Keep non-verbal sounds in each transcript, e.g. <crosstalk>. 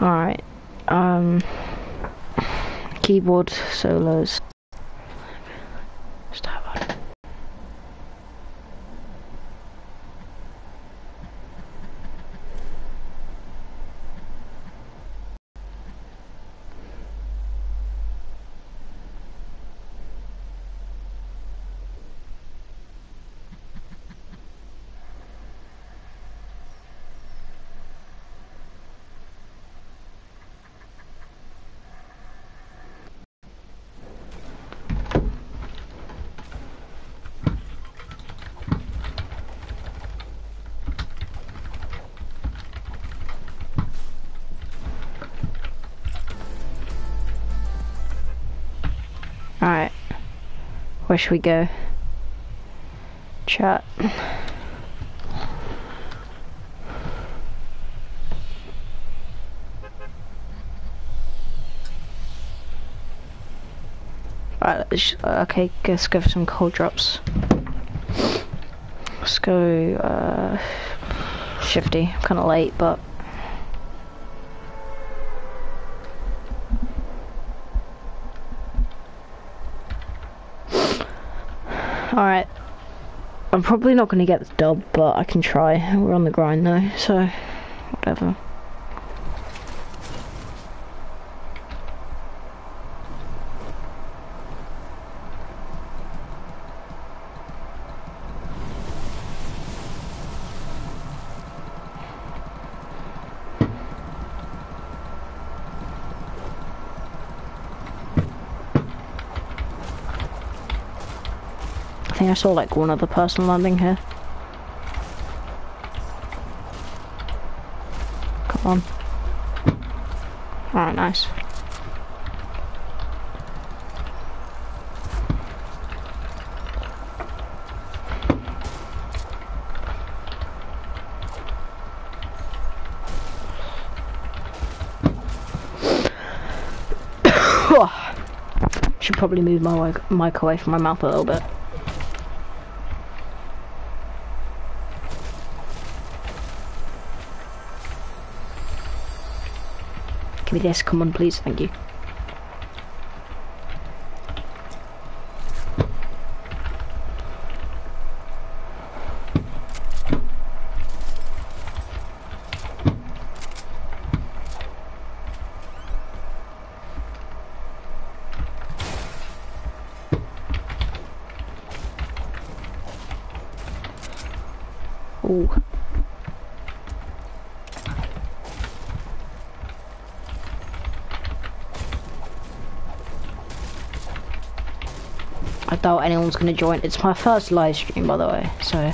Alright. Um keyboard solos. Start on. Alright. Where should we go? Chat. Alright, let's- okay, let's go for some cold drops. Let's go, uh, shifty. Kinda late, but Alright. I'm probably not going to get the dub, but I can try. We're on the grind though, so whatever. Think I saw like one other person landing here. Come on. Alright, nice. Should probably move my mic away from my mouth a little bit. Give me this, come on please, thank you. Ooh. I doubt anyone's gonna join. It's my first live stream, by the way. So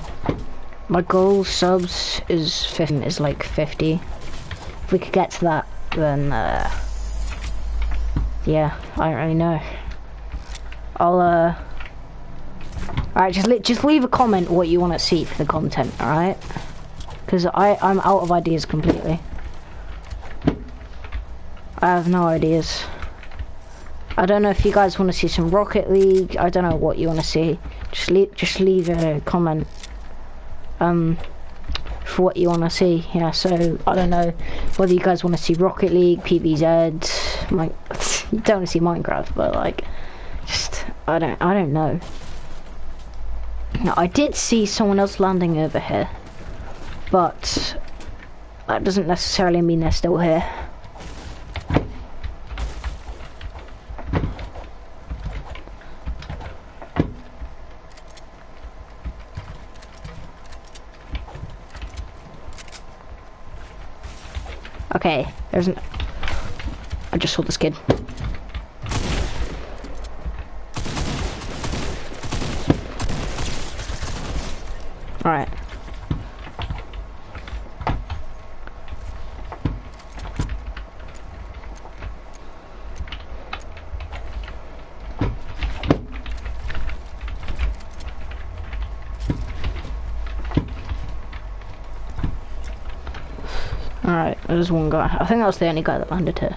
my goal subs is 50, is like 50. If we could get to that, then uh, yeah, I don't really know. I'll uh. Alright, just just leave a comment what you want to see for the content. All right, because I I'm out of ideas completely. I have no ideas. I don't know if you guys want to see some Rocket League. I don't know what you want to see. Just leave, just leave a comment. Um, for what you want to see. Yeah. So I don't know whether you guys want to see Rocket League, PBZ. My, <laughs> don't want to see Minecraft, but like, just I don't, I don't know. Now I did see someone else landing over here, but that doesn't necessarily mean they're still here. Okay, there's an. I just saw this kid. Alright. There's one guy. I think that was the only guy that landed here.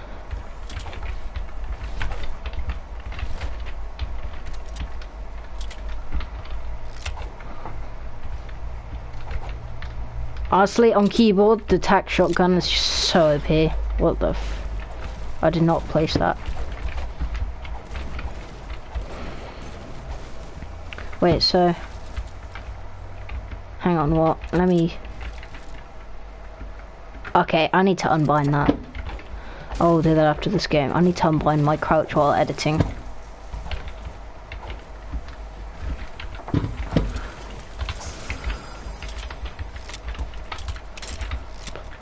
Honestly, on keyboard, the tac shotgun is so OP. What the f... I did not place that. Wait, so... Hang on, what? Let me... Okay, I need to unbind that. I'll do that after this game. I need to unbind my crouch while editing.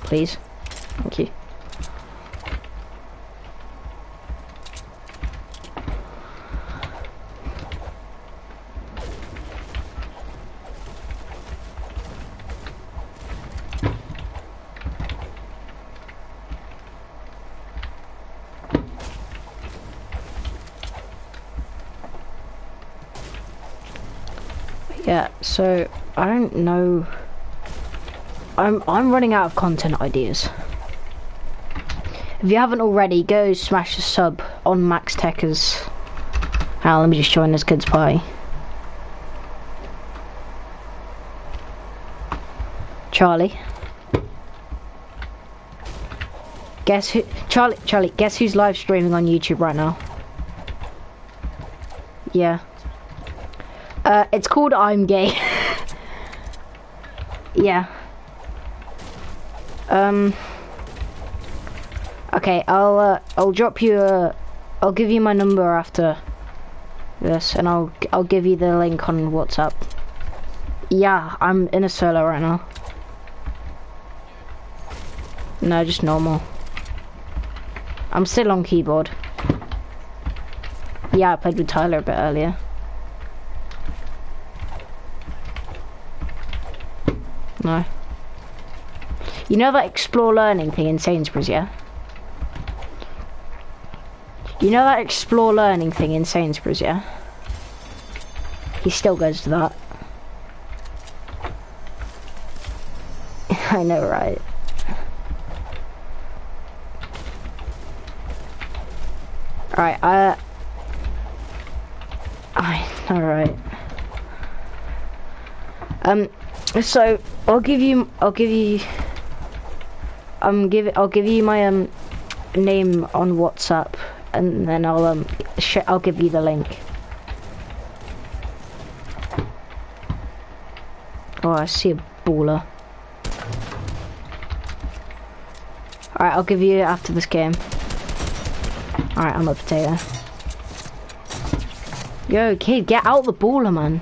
Please. Thank you. Yeah, so I don't know. I'm I'm running out of content ideas. If you haven't already, go smash a sub on Max Techers. Now let me just join this kid's party. Charlie. Guess who? Charlie. Charlie. Guess who's live streaming on YouTube right now? Yeah. Uh, it's called I'm Gay. <laughs> yeah. Um. Okay, I'll uh, I'll drop you a, I'll give you my number after this, and I'll I'll give you the link on WhatsApp. Yeah, I'm in a solo right now. No, just normal. I'm still on keyboard. Yeah, I played with Tyler a bit earlier. No. You know that explore learning thing in Sainsbury's, yeah? You know that explore learning thing in Sainsbury's, yeah? He still goes to that. <laughs> I know, right? Alright, uh... I know, right. Um, so, I'll give you, I'll give you, um, give, I'll give you my, um, name on WhatsApp, and then I'll, um, I'll give you the link. Oh, I see a baller. Alright, I'll give you after this game. Alright, I'm a potato. Yo, kid, get out the baller, man.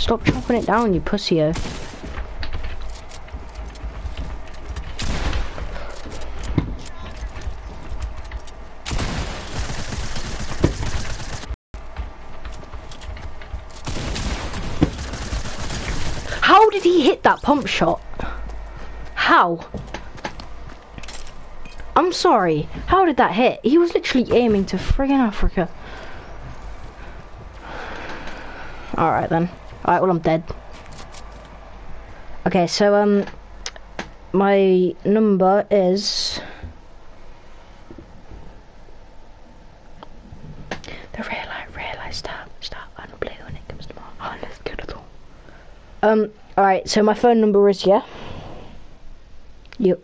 Stop chopping it down, you pussy -o. How did he hit that pump shot? How? I'm sorry. How did that hit? He was literally aiming to friggin' Africa. Alright then. Alright, well I'm dead. Okay, so um my number is the real I realise stop stop on blue when it comes to my oh let's get all. Um alright, so my phone number is yeah. You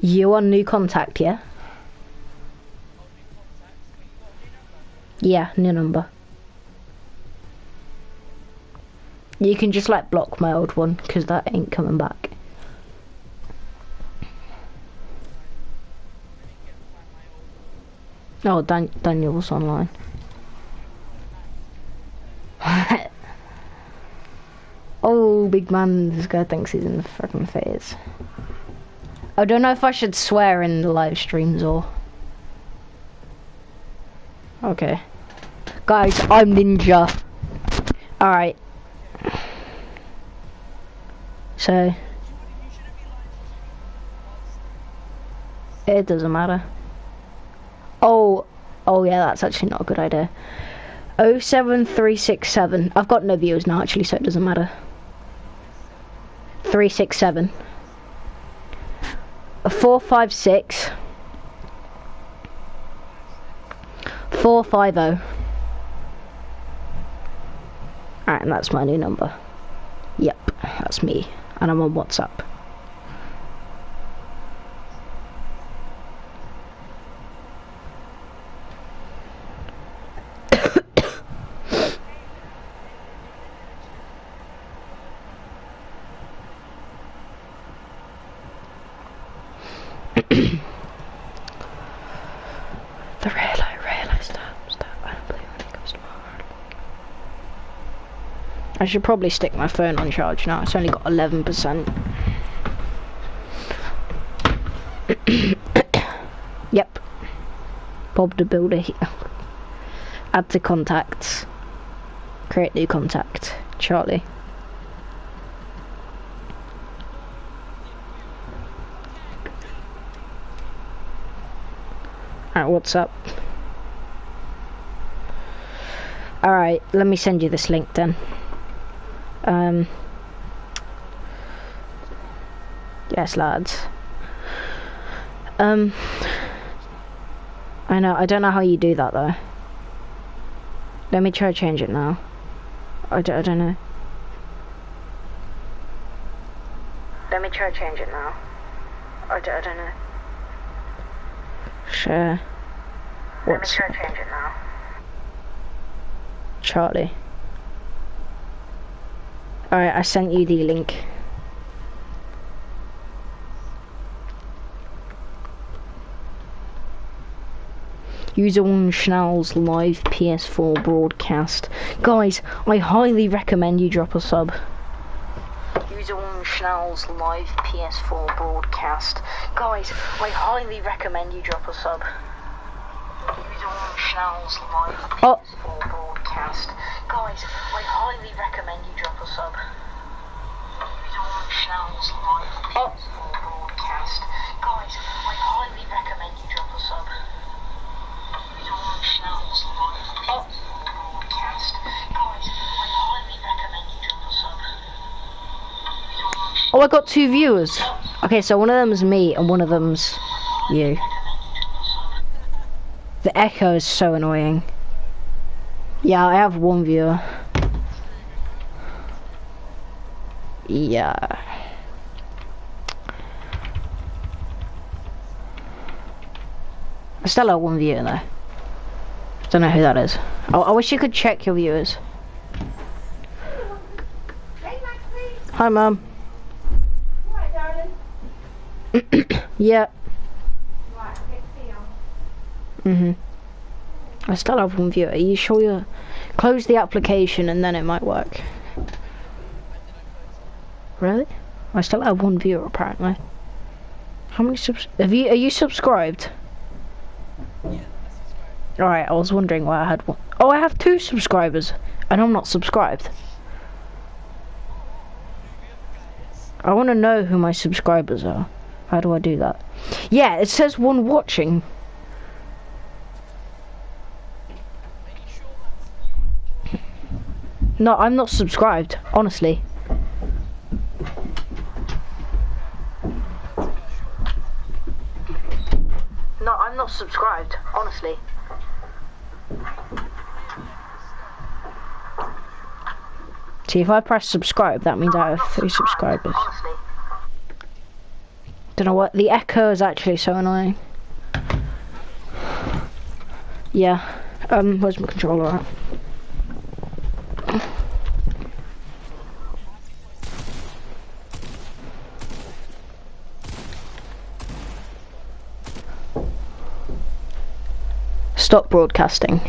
You on new contact, yeah? Yeah, new number. You can just like block my old one because that ain't coming back. Oh, Dan Daniel's online. <laughs> oh, big man, this guy thinks he's in the fucking FaZe. I don't know if I should swear in the live streams or... Okay. Guys, I'm Ninja. Alright. So... It doesn't matter. Oh, oh yeah, that's actually not a good idea. 07367. I've got no viewers now actually, so it doesn't matter. 367 four five six four five oh Alright, and that's my new number. Yep, that's me. And I'm on WhatsApp. the real I realised that, that I don't believe when it comes to my heart. I should probably stick my phone on charge now. It's only got 11%. <coughs> yep. Bob the Builder here. Add to contacts. Create new contact. Charlie. Alright, what's up? Alright, let me send you this link then. Um, yes, lads. Um, I know, I don't know how you do that though. Let me try to change it now. I don't, I don't know. Let me try to change it now. I don't, I don't know. Sure. What's Let me try to change it now. Charlie? Alright, I sent you the link. User one Shnal's live PS4 broadcast. Guys, I highly recommend you drop a sub. User one Shnal's live PS4 broadcast. Guys, I highly recommend you drop a sub. User one Shnal's live Oh. I got two viewers. Okay, so one of them's me and one of them's you. The echo is so annoying. Yeah, I have one viewer. Yeah. I still have one viewer though. Don't know who that is. I, I wish you could check your viewers. Hi, mum. <coughs> Yeah. Right, I'll get to you. Mhm. I still have one viewer. Are you sure you close the application and then it might work? Really? I still have one viewer apparently. How many subs? Have you? Are you subscribed? Yeah, subscribed? All right. I was wondering why I had one. Oh, I have two subscribers, and I'm not subscribed. I want to know who my subscribers are. How do I do that? Yeah, it says one watching. No, I'm not subscribed, honestly. No, I'm not subscribed, honestly. See, if I press subscribe, that means I have three subscribers. honestly. Don't know what, the echo is actually so annoying. Yeah, um, where's my controller at? Stop broadcasting.